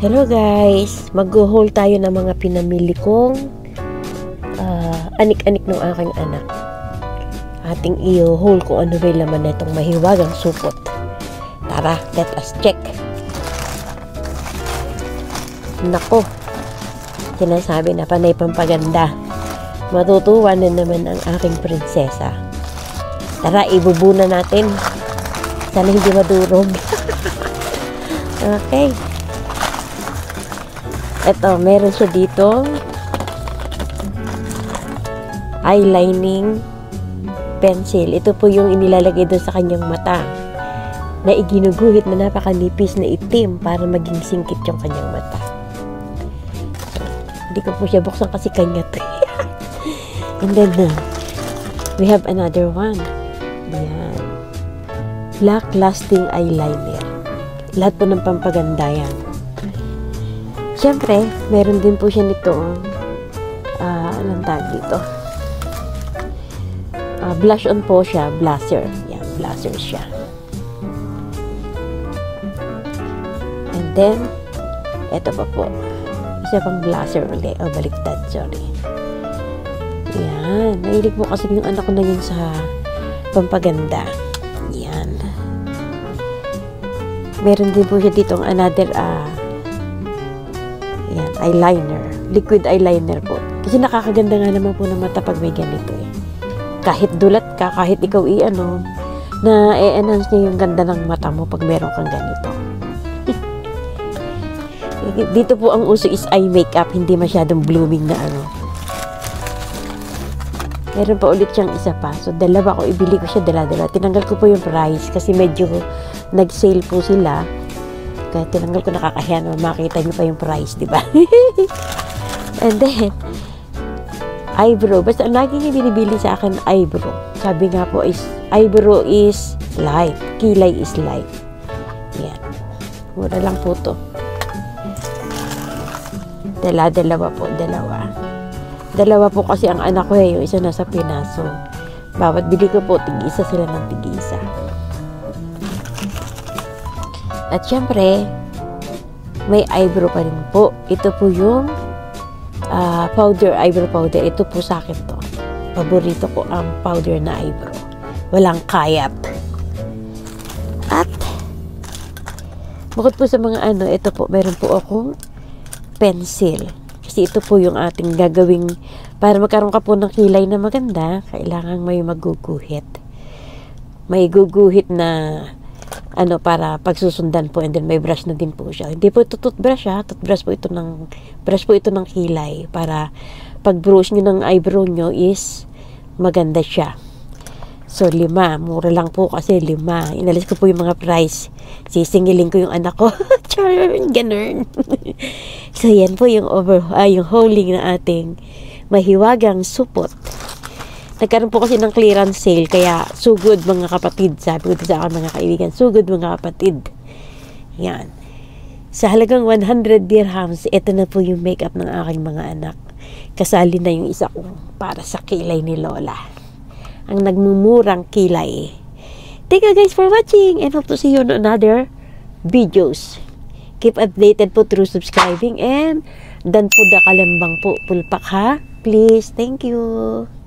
Hello guys! Mag-haul tayo ng mga pinamili kong uh, anik-anik ng aking anak. Ating i-haul kung ano rin laman na itong mahiwagang supot. Tara, let us check. Nako, sinasabi na panay pampaganda. Matutuwa na naman ang aking prinsesa. Tara, ibubuna natin. Sana hindi madurog. okay. Ito, meron siya dito eyelining pencil. Ito po yung inilalagay doon sa kanyang mata na iginuguhit na napakanipis na itim para maging singkit yung kanyang mata. Hindi ko po siya buksan kasi kanya to. And then, uh, we have another one. Yan. Black lasting eyeliner. Lahat po ng pampaganda yan. Siyempre, meron din po siya nito uh, anong tag dito? Uh, blush on po siya, blusher. Yan, blusher siya. And then, eto pa po. Isa pang blusher ulit. O, oh, baliktad, sorry. Yan. Nahilig po kasi yung anak ko na yun sa pampaganda. Yan. Meron din po siya dito another uh, yan, eyeliner. Liquid eyeliner po. Kasi nakakaganda nga naman po ng mata pag may ganito eh. Kahit dulat ka, kahit ikaw i-ano, na e-enhance niya yung ganda ng mata mo pag meron kang ganito. Dito po ang uso is eye makeup, hindi masyadong blooming na ano. Meron pa ulit siyang isa pa. So, dalawa ko. Ibili ko siya dala-dala. Tinanggal ko po yung price kasi medyo nag-sale po sila. Kaya tinanggal ko nakakahiya naman makita niyo pa yung price, di ba? And then, eyebrow. Basta lagi niya binibili sa akin, eyebrow. Sabi nga po is, eyebrow is life. Kilay is life. Yan. Mura lang po to. Dala, dalawa po, dalawa. Dalawa po kasi ang anak ko eh, yung isa nasa Pinas. So, bawat bili ko po, tig-isa sila ng tig-isa. At syempre, may eyebrow pa rin po. Ito po yung uh, powder, eyebrow powder. Ito po sa akin to. Paborito ko ang powder na eyebrow. Walang kayat. At, bukod po sa mga ano, ito po, meron po akong pencil. Kasi ito po yung ating gagawing, para magkaroon ka po ng kilay na maganda, kailangan may maguguhit. May guguhit na ano para pagsusundan po and then may brush na din po siya. Hindi po ito toothbrush ha, toothbrush po ito ng brush po ito ng kilay para pag brush niyo ng eyebrow niyo is maganda siya. So, lima. Mura lang po kasi lima. Inalis ko po yung mga price. Sisingilin ko yung anak ko. Char, ganun. so, yan po yung over, ah, yung holding na ating mahiwagang supot. Nagkaroon po kasi ng clearance sale, kaya sugod mga kapatid. Sabi ko sa akin mga kaibigan, sugod mga kapatid. Yan. Sa halagang 100 dirhams, ito na po yung makeup ng aking mga anak. Kasali na yung isa kong para sa kilay ni Lola. Ang nagmumurang kilay. Thank you guys for watching and hope to see you on another videos. Keep updated po through subscribing and dan po da kalembang po pulpak ha. Please, thank you.